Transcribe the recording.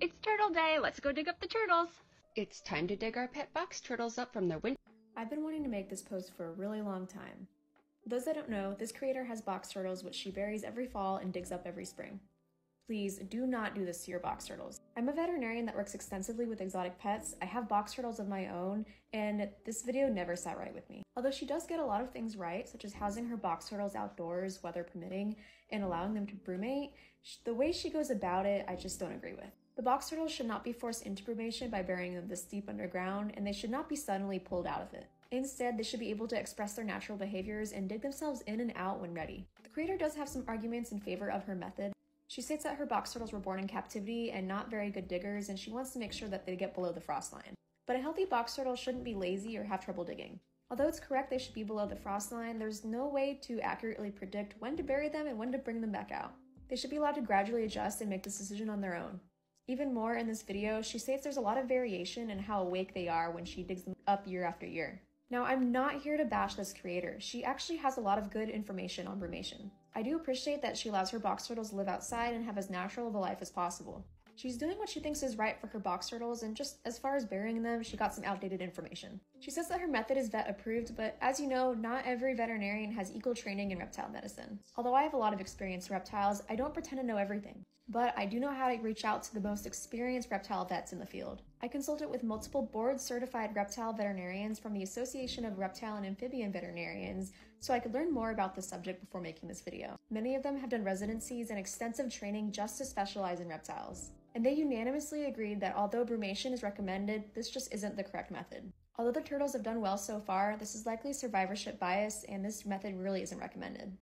It's turtle day. Let's go dig up the turtles. It's time to dig our pet box turtles up from their winter. I've been wanting to make this post for a really long time. Those that don't know, this creator has box turtles which she buries every fall and digs up every spring. Please do not do this to your box turtles. I'm a veterinarian that works extensively with exotic pets. I have box turtles of my own, and this video never sat right with me. Although she does get a lot of things right, such as housing her box turtles outdoors, weather permitting, and allowing them to brumate, the way she goes about it, I just don't agree with. The box turtles should not be forced into brumation by burying them this deep underground, and they should not be suddenly pulled out of it. Instead, they should be able to express their natural behaviors and dig themselves in and out when ready. The creator does have some arguments in favor of her method, she states that her box turtles were born in captivity and not very good diggers, and she wants to make sure that they get below the frost line. But a healthy box turtle shouldn't be lazy or have trouble digging. Although it's correct they should be below the frost line, there's no way to accurately predict when to bury them and when to bring them back out. They should be allowed to gradually adjust and make this decision on their own. Even more in this video, she states there's a lot of variation in how awake they are when she digs them up year after year. Now, I'm not here to bash this creator. She actually has a lot of good information on brumation. I do appreciate that she allows her box turtles live outside and have as natural of a life as possible. She's doing what she thinks is right for her box turtles, and just as far as burying them, she got some outdated information. She says that her method is vet approved, but as you know, not every veterinarian has equal training in reptile medicine. Although I have a lot of experience in reptiles, I don't pretend to know everything. But I do know how to reach out to the most experienced reptile vets in the field. I consulted with multiple board certified reptile veterinarians from the Association of Reptile and Amphibian Veterinarians so I could learn more about the subject before making this video. Many of them have done residencies and extensive training just to specialize in reptiles and they unanimously agreed that although brumation is recommended, this just isn't the correct method. Although the turtles have done well so far, this is likely survivorship bias, and this method really isn't recommended.